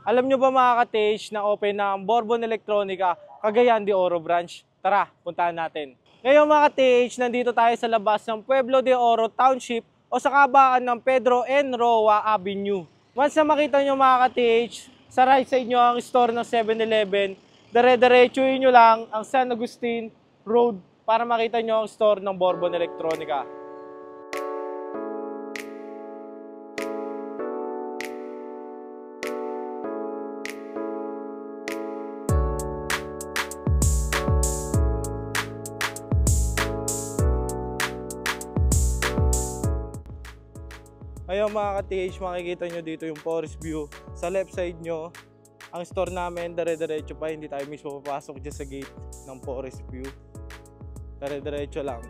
Alam nyo ba mga ka-TH na open na ang Bourbon Electronica Cagayan de Oro branch? Tara, puntahan natin. Ngayon mga ka-TH, nandito tayo sa labas ng Pueblo de Oro Township o sa kabaan ng Pedro N. Roa Avenue. Once na makita nyo mga ka-TH, sa right side nyo ang store ng 7-Eleven, dare-diretsuhin nyo lang ang San Agustin Road para makita nyo ang store ng Bourbon Electronica. Ngayon mga ka-TH, makikita nyo dito yung forest view. Sa left side nyo, ang store namin, dare-diretso pa, hindi tayo mismo papasok dyan sa gate ng forest view. Dare-diretso lang.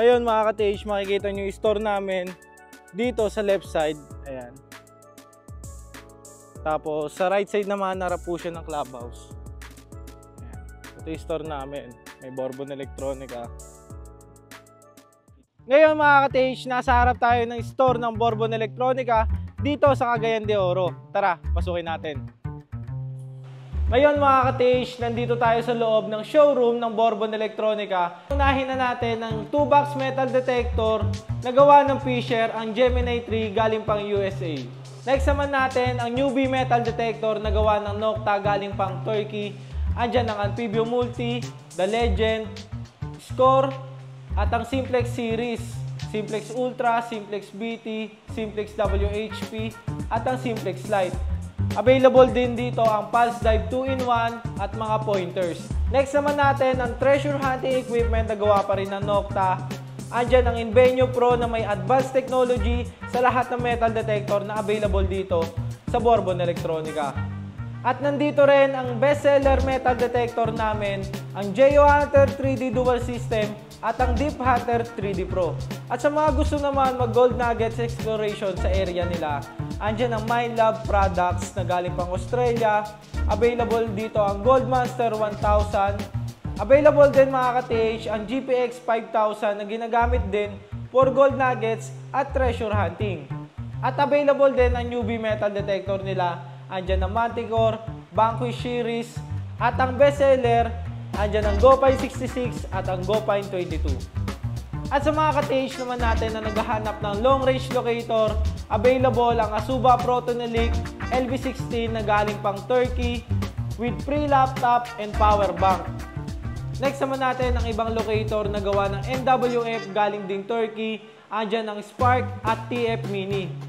Ngayon mga ka-TH, makikita nyo yung store namin dito sa left side. Ayan. Tapos sa right side naman, narap po siya ng clubhouse. Ito store namin. May Bourbon Electronica. Ngayon mga ka-TH, nasa harap tayo ng store ng Bourbon Electronica dito sa Cagayan de Oro. Tara, pasukin natin. Ngayon mga ka-TH, nandito tayo sa loob ng showroom ng Bourbon Electronica. Unahin na natin ng 2-box metal detector na gawa ng Fisher ang Gemini 3 galing pang USA. Next naman natin ang newbie metal detector na gawa ng Nocta galing pang Turkey. Andyan ang Amphibio Multi, The Legend, Score, at ang Simplex Series. Simplex Ultra, Simplex BT, Simplex WHP, at ang Simplex Lite. Available din dito ang Pulse Dive 2-in-1 at mga pointers. Next naman natin ang treasure hunting equipment na gawa pa rin ng Nocta. Andyan ang Invenio Pro na may advanced technology sa lahat ng metal detector na available dito sa Bourbon Electronica. At nandito rin ang bestseller metal detector namin, ang JO Hunter 3D Dual System at ang Deep Hunter 3D Pro. At sa mga gusto naman mag Gold Nuggets exploration sa area nila, andyan ang Minelab products na galing pang Australia. Available dito ang Gold Monster 1000. Available din mga ka-TH ang GPX 5000 na ginagamit din for Gold Nuggets at Treasure Hunting. At available din ang newbie metal detector nila. Andyan ang Manticore, Vanquish Series, at ang bestseller, andyan ang GoPine 66 at ang GoPine 22. At sa mga ka-TH naman natin na naghahanap ng long range locator, available ang Asuba Protonelic LV16 na galing pang Turkey with free laptop and power bank. Next naman natin ang ibang locator na gawa ng NWF galing din Turkey. Andyan ang Spark at TF Mini.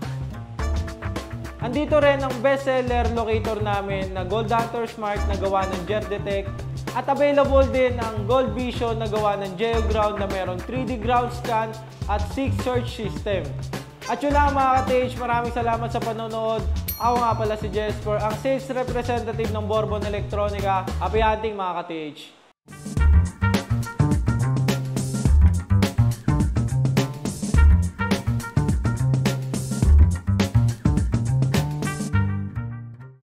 Andito rin ang bestseller locator namin na Gold Hunter Smart na gawa ng Gerdetech. At available din ang Gold Vision na gawa ng GeoGround na meron 3D ground scan at 6 search system. At yun lang mga ka-TH, maraming salamat sa panonood. Ako nga pala si Jesper, ang sales representative ng Bourbon Electronica. Happy hunting mga ka-TH!